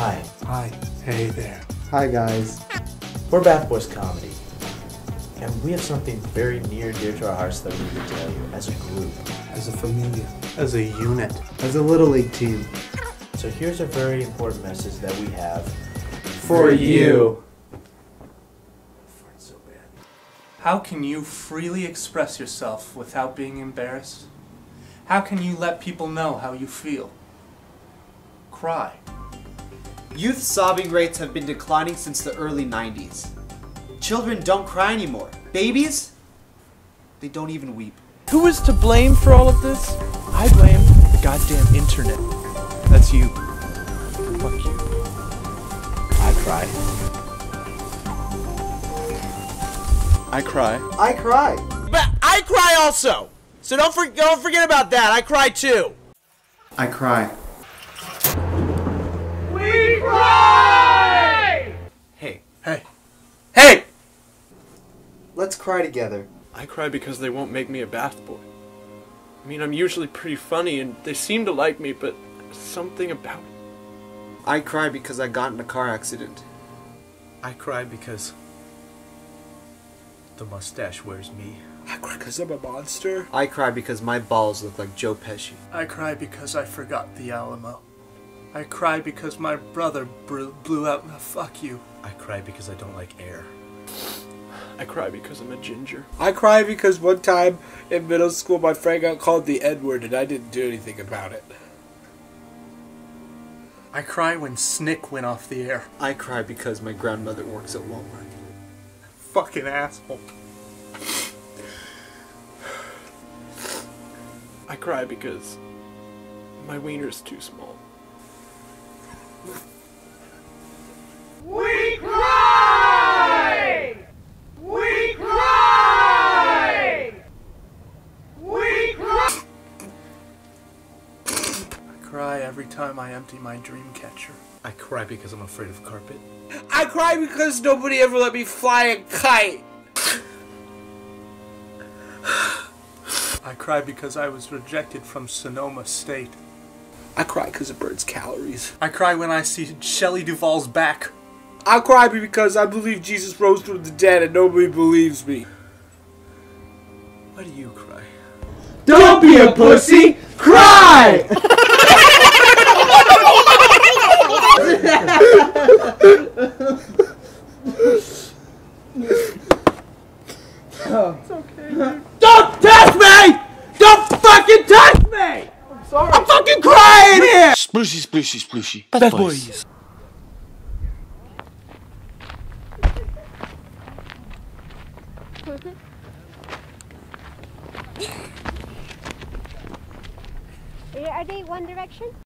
Hi, Hi. Hey there. Hi guys. we're Bath Boys Comedy, and we have something very near and dear to our hearts that we need to tell you as a group. As a familia. As a unit. As a little league team. So here's a very important message that we have For you. Farted so. How can you freely express yourself without being embarrassed? How can you let people know how you feel? Cry. Youth sobbing rates have been declining since the early 90s. Children don't cry anymore. Babies? They don't even weep. Who is to blame for all of this? I blame the goddamn internet. That's you. Fuck you. I cry. I cry. I cry. But I cry also! So don't, for- don't forget about that. I cry too. I cry. Cry together. I cry because they won't make me a bath boy. I mean, I'm usually pretty funny and they seem to like me, but something about it. I cry because I got in a car accident. I cry because the mustache wears me. I cry because I'm a monster. I cry because my balls look like Joe Pesci. I cry because I forgot the Alamo. I cry because my brother blew out the fuck you. I cry because I don't like air. I cry because I'm a ginger. I cry because one time in middle school my friend got called the N word and I didn't do anything about it. I cry when Snick went off the air. I cry because my grandmother works at Walmart. Fucking asshole. I cry because my wiener's too small. Cry every time I empty my dream catcher. I cry because I'm afraid of carpet. I cry because nobody ever let me fly a kite. I cry because I was rejected from Sonoma State. I cry because of birds' calories. I cry when I see Shelley Duvall's back. I cry because I believe Jesus rose from the dead and nobody believes me. Why do you cry? Don't be a pussy. Cry. Don't touch me! Don't fucking touch me! I'm sorry. I'm fucking crying here! Splooshy, splooshy, splooshy. Bad boys. Are they One Direction?